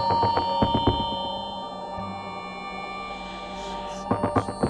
Thank you.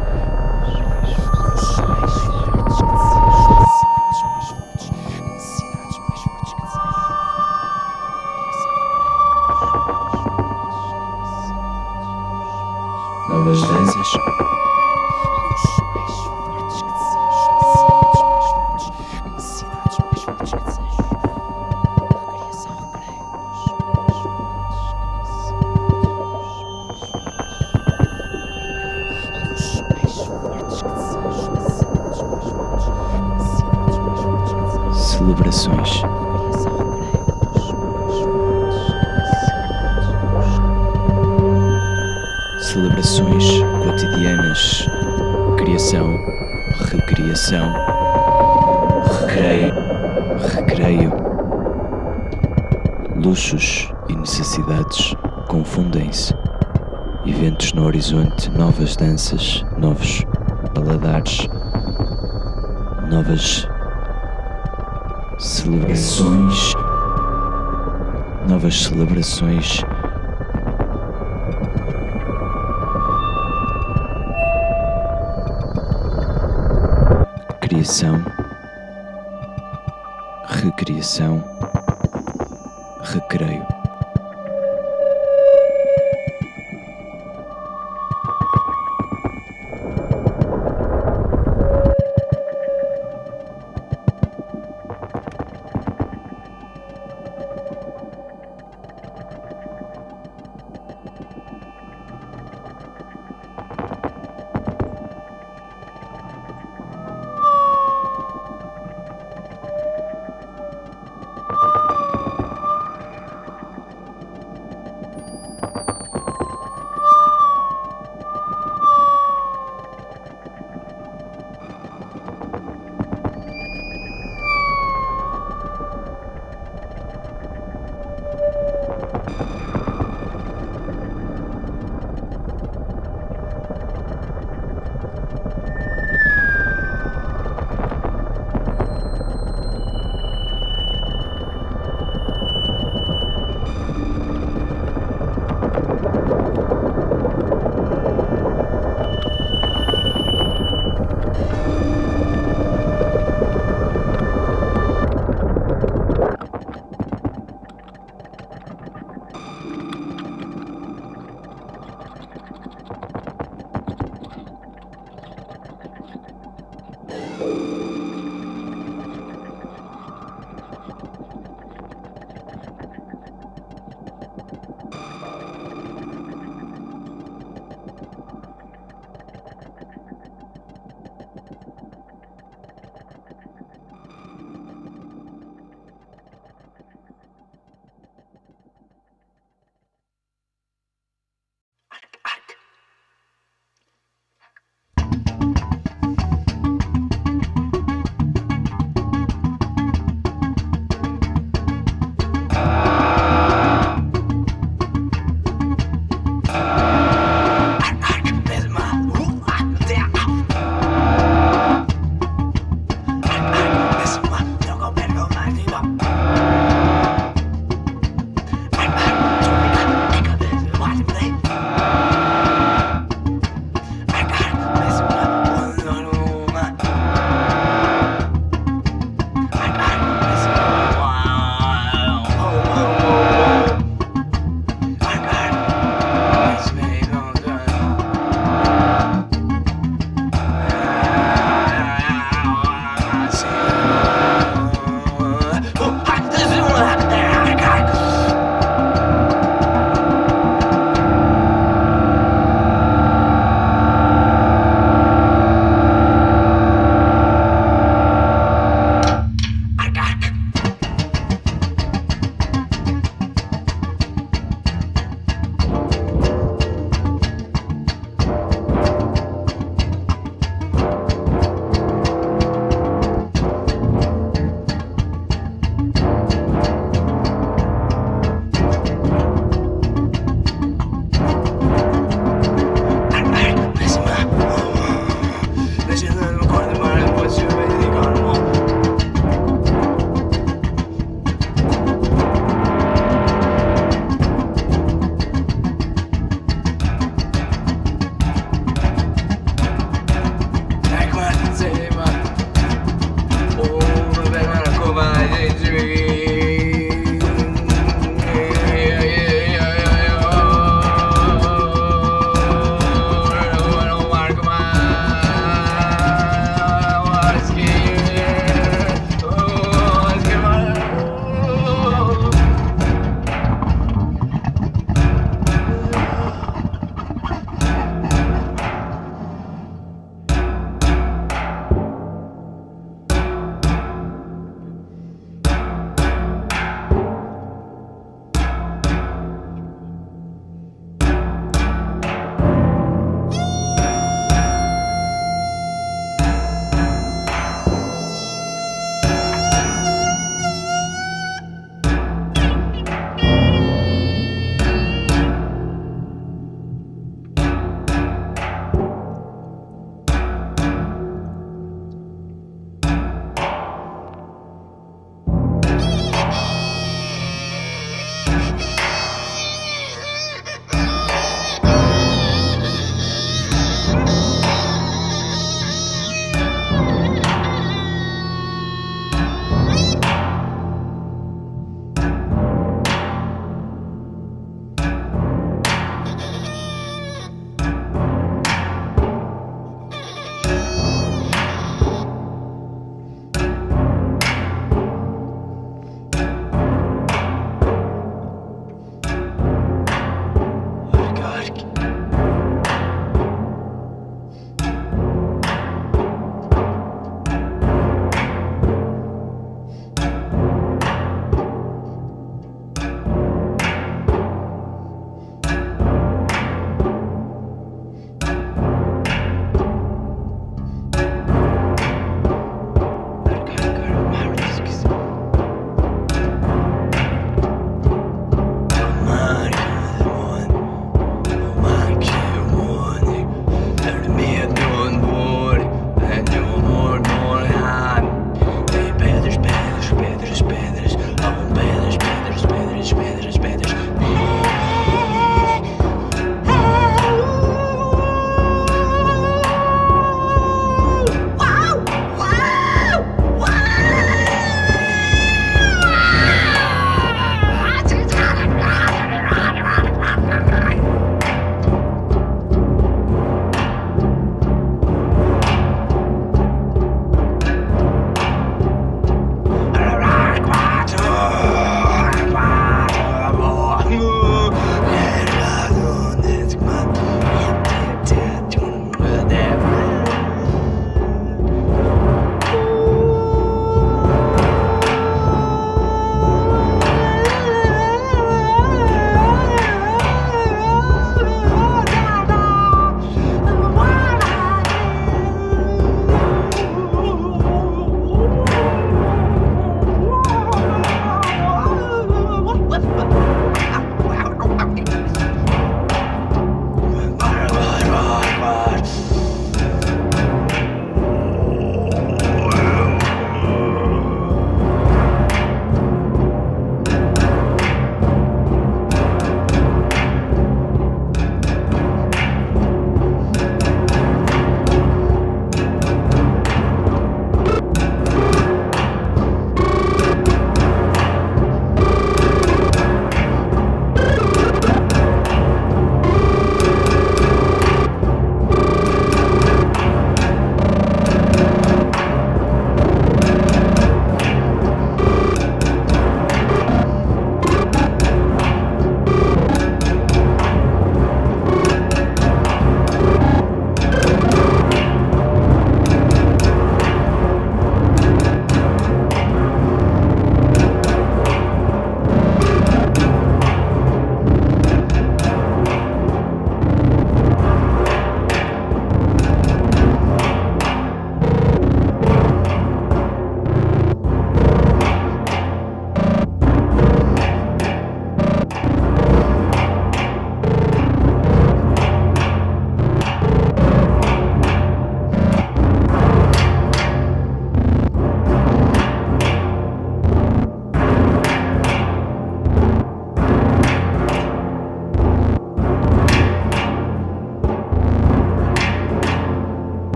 horizonte, novas danças, novos paladares, novas celebrações, novas celebrações. Criação, recriação, recreio.